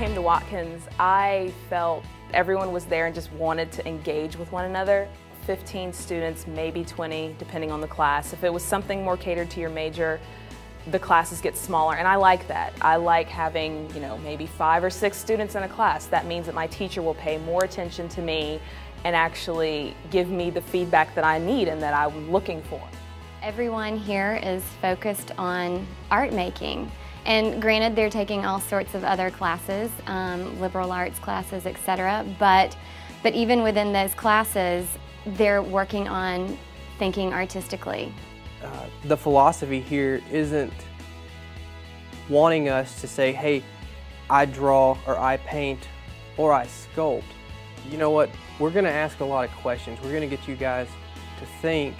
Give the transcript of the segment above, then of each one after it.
came to Watkins, I felt everyone was there and just wanted to engage with one another. 15 students, maybe 20, depending on the class. If it was something more catered to your major, the classes get smaller, and I like that. I like having, you know, maybe five or six students in a class. That means that my teacher will pay more attention to me and actually give me the feedback that I need and that I'm looking for. Everyone here is focused on art making. And granted, they're taking all sorts of other classes, um, liberal arts classes, etc. But, but even within those classes, they're working on thinking artistically. Uh, the philosophy here isn't wanting us to say, hey, I draw or I paint or I sculpt. You know what? We're going to ask a lot of questions. We're going to get you guys to think.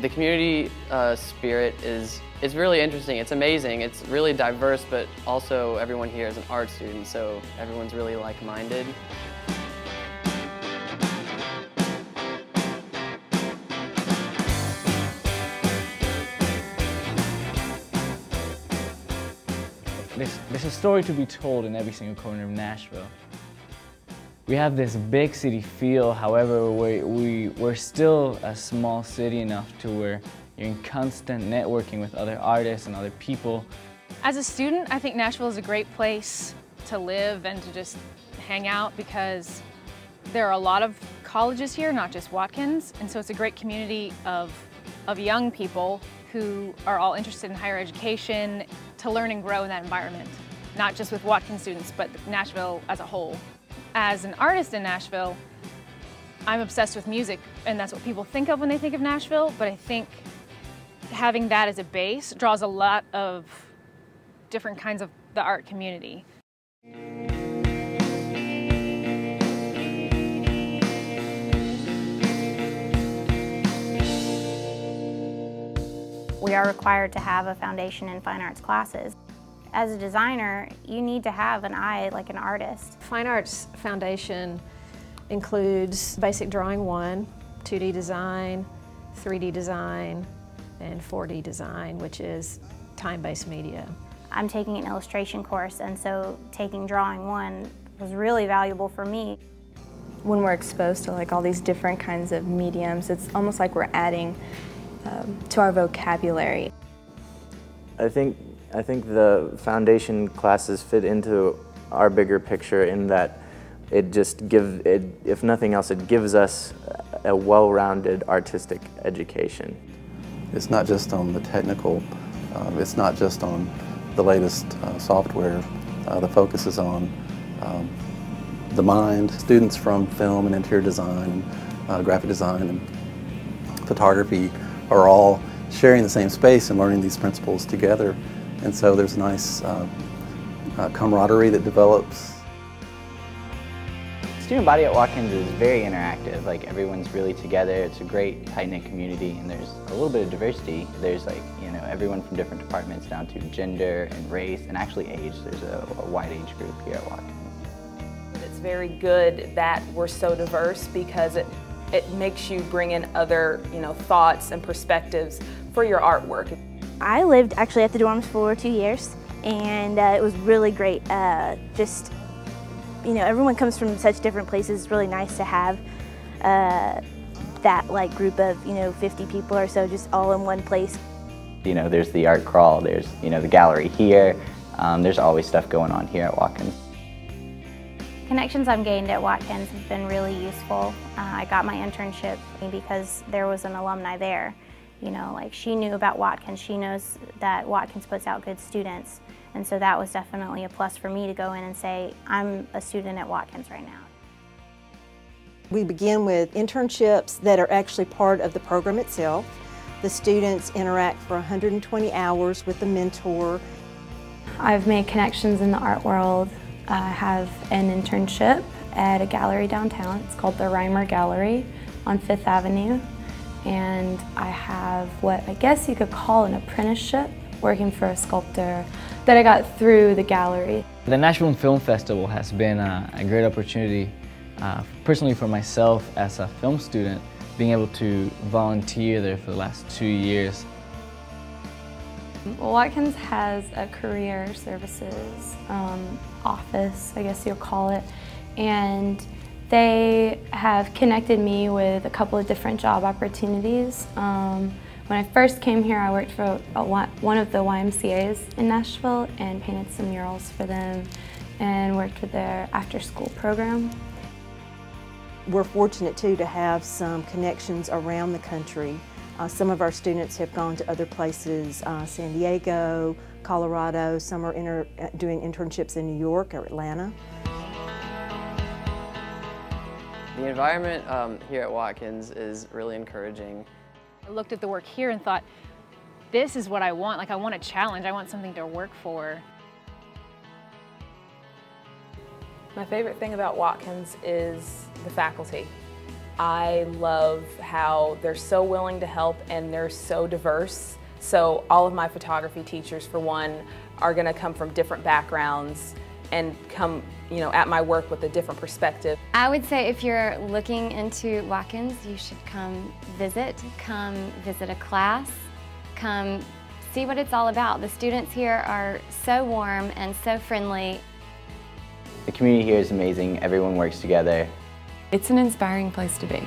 The community uh, spirit is it's really interesting. It's amazing. It's really diverse, but also everyone here is an art student, so everyone's really like-minded. There's, there's a story to be told in every single corner of Nashville. We have this big city feel, however, we, we, we're still a small city enough to where you're in constant networking with other artists and other people. As a student, I think Nashville is a great place to live and to just hang out because there are a lot of colleges here, not just Watkins, and so it's a great community of, of young people who are all interested in higher education to learn and grow in that environment, not just with Watkins students, but Nashville as a whole. As an artist in Nashville, I'm obsessed with music, and that's what people think of when they think of Nashville, but I think having that as a base draws a lot of different kinds of the art community. We are required to have a foundation in fine arts classes. As a designer, you need to have an eye like an artist. Fine Arts Foundation includes Basic Drawing 1, 2D design, 3D design, and 4D design, which is time-based media. I'm taking an illustration course, and so taking Drawing 1 was really valuable for me. When we're exposed to like all these different kinds of mediums, it's almost like we're adding um, to our vocabulary. I think, I think the foundation classes fit into our bigger picture in that it just gives, it, if nothing else, it gives us a well-rounded artistic education. It's not just on the technical, um, it's not just on the latest uh, software. Uh, the focus is on um, the mind. Students from film and interior design, uh, graphic design, and photography are all sharing the same space and learning these principles together. And so there's a nice uh, uh, camaraderie that develops. Student body at Watkins is very interactive. Like everyone's really together. It's a great tight-knit community and there's a little bit of diversity. There's like, you know, everyone from different departments down to gender and race and actually age. There's a, a wide age group here at Watkins. It's very good that we're so diverse because it it makes you bring in other, you know, thoughts and perspectives for your artwork. I lived actually at the dorms for two years and uh, it was really great. Uh, just, you know, everyone comes from such different places. It's really nice to have uh, that like group of, you know, 50 people or so just all in one place. You know, there's the art crawl, there's, you know, the gallery here. Um, there's always stuff going on here at Watkins. Connections I've gained at Watkins have been really useful. Uh, I got my internship because there was an alumni there. You know, like she knew about Watkins. She knows that Watkins puts out good students. And so that was definitely a plus for me to go in and say, I'm a student at Watkins right now. We begin with internships that are actually part of the program itself. The students interact for 120 hours with a mentor. I've made connections in the art world I have an internship at a gallery downtown. It's called the Rymer Gallery on Fifth Avenue. And I have what I guess you could call an apprenticeship working for a sculptor that I got through the gallery. The Nashville Film Festival has been a, a great opportunity uh, personally for myself as a film student being able to volunteer there for the last two years Watkins has a career services um, office, I guess you'll call it, and they have connected me with a couple of different job opportunities. Um, when I first came here, I worked for a, one of the YMCA's in Nashville and painted some murals for them and worked with their after-school program. We're fortunate too to have some connections around the country uh, some of our students have gone to other places, uh, San Diego, Colorado, some are inter uh, doing internships in New York or Atlanta. The environment um, here at Watkins is really encouraging. I looked at the work here and thought, this is what I want. Like I want a challenge, I want something to work for. My favorite thing about Watkins is the faculty. I love how they're so willing to help and they're so diverse. So all of my photography teachers, for one, are going to come from different backgrounds and come you know, at my work with a different perspective. I would say if you're looking into Watkins, you should come visit, come visit a class, come see what it's all about. The students here are so warm and so friendly. The community here is amazing. Everyone works together. It's an inspiring place to be.